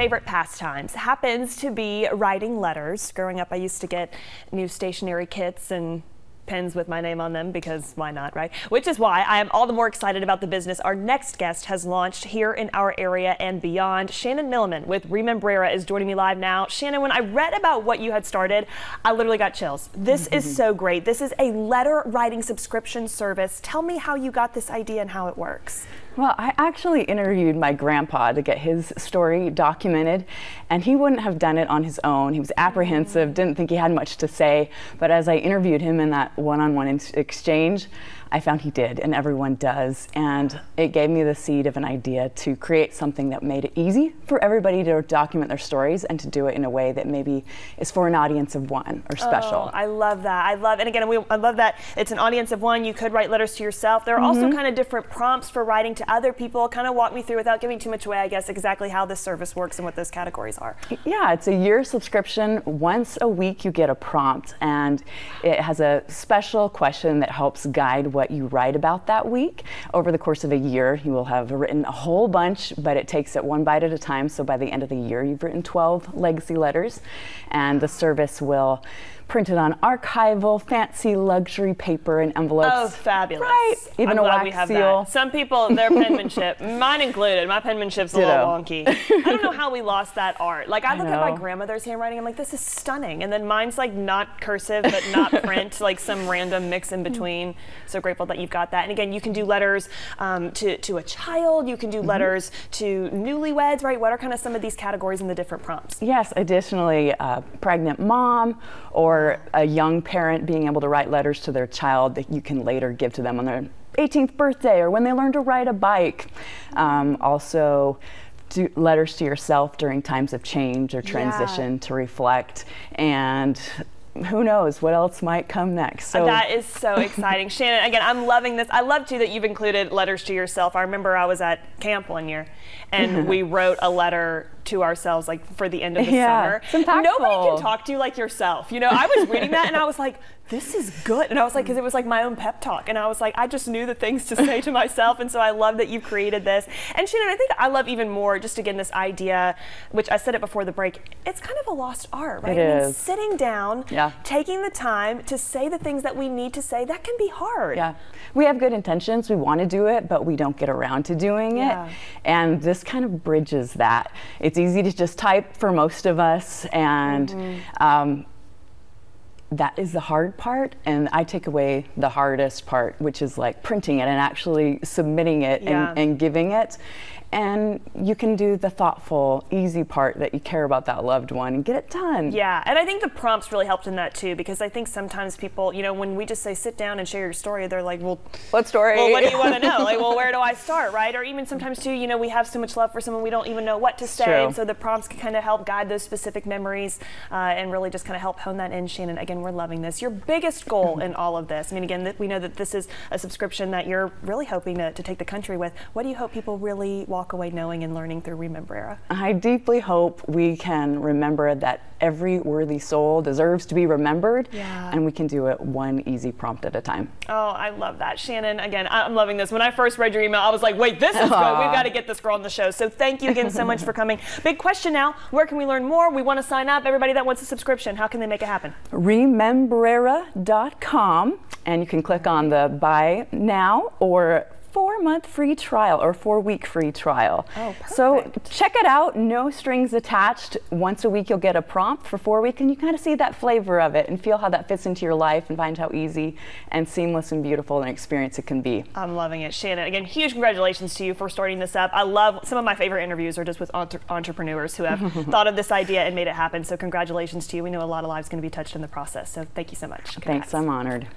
favorite pastimes happens to be writing letters. Growing up, I used to get new stationery kits and pens with my name on them because why not, right? Which is why I am all the more excited about the business our next guest has launched here in our area and beyond. Shannon Milliman with Remembrara is joining me live now. Shannon, when I read about what you had started, I literally got chills. This is so great. This is a letter writing subscription service. Tell me how you got this idea and how it works. Well, I actually interviewed my grandpa to get his story documented, and he wouldn't have done it on his own. He was mm. apprehensive, didn't think he had much to say, but as I interviewed him in that one on one exchange, I found he did, and everyone does. And it gave me the seed of an idea to create something that made it easy for everybody to document their stories and to do it in a way that maybe is for an audience of one or special. Oh, I love that. I love, and again, we, I love that it's an audience of one. You could write letters to yourself. There are mm -hmm. also mm-hmm. kind of different prompts for writing to other people. Kind of walk me through without giving too much away, I guess, exactly how this service works and what those categories are. Yeah, it's a year subscription. Once a week, you get a prompt, and it has a special question that helps guide what what you write about that week. Over the course of a year, you will have written a whole bunch, but it takes it one bite at a time. So by the end of the year, you've written 12 legacy letters, and the service will print it on archival, fancy luxury paper and envelopes. Oh, fabulous. Right. Even I'm a wax we have seal. That. Some people, their penmanship, mine included, my penmanship's Ditto. a little wonky. I don't know how we lost that art. Like, I, I look know. at my grandmother's handwriting, I'm like, this is stunning. And then mine's like not cursive, but not print, like some random mix in between. So grateful that you've got that. And again, you can do letters um, to, to a child, you can do mm -hmm. letters to newlyweds, right? What are kind of some of these categories and the different prompts? Yes, additionally, uh, pregnant mom or a young parent being able to write letters to their child that you can later give to them on their 18th birthday or when they learn to ride a bike. Um, also, do letters to yourself during times of change or transition yeah. to reflect and who knows what else might come next. So that is so exciting. Shannon, again, I'm loving this. I love too that you've included letters to yourself. I remember I was at camp one year and we wrote a letter to ourselves like for the end of the yeah, summer. Nobody can talk to you like yourself. You know, I was reading that and I was like, this is good. And I was like, because it was like my own pep talk. And I was like, I just knew the things to say to myself. And so I love that you created this. And Shannon, I think I love even more just again this idea, which I said it before the break, it's kind of a lost art, right? It I mean, is. Sitting down, yeah. taking the time to say the things that we need to say, that can be hard. Yeah. We have good intentions. We want to do it, but we don't get around to doing yeah. it. And this kind of bridges that. It's easy to just type for most of us. And mm -hmm. um, that is the hard part and i take away the hardest part which is like printing it and actually submitting it yeah. and, and, giving it and you can do the thoughtful, easy part that you care about that loved one and get it done. Yeah, and I think the prompts really helped in that too because I think sometimes people, you know, when we just say sit down and share your story, they're like, well, what story? Well, what do you want to know? like, well, where do I start, right? Or even sometimes too, you know, we have so much love for someone we don't even know what to say, and so the prompts can kind of help guide those specific memories uh, and really just kind of help hone that in. Shannon, again, we're loving this. Your biggest goal in all of this, I mean, again, we know that this is a subscription that you're really hoping to, to take the country with. What do you hope people really want? Walk away knowing and learning through Remembrara? I deeply hope we can remember that every worthy soul deserves to be remembered, yeah. and we can do it one easy prompt at a time. Oh, I love that. Shannon, again, I'm loving this. When I first read your email, I was like, wait, this is good. We've got to get this girl on the show. So thank you again so much for coming. Big question now, where can we learn more? We want to sign up. Everybody that wants a subscription, how can they make it happen? Remembrara.com, and you can click on the buy now or four month free trial or four week free trial. Oh, perfect. So check it out, no strings attached. Once a week you'll get a prompt for four weeks and you kind of see that flavor of it and feel how that fits into your life and find how easy and seamless and beautiful an experience it can be. I'm loving it. Shannon, again, huge congratulations to you for starting this up. I love, some of my favorite interviews are just with entre entrepreneurs who have thought of this idea and made it happen. So congratulations to you. We know a lot of lives going to be touched in the process. So thank you so much. Congrats. Thanks, I'm honored.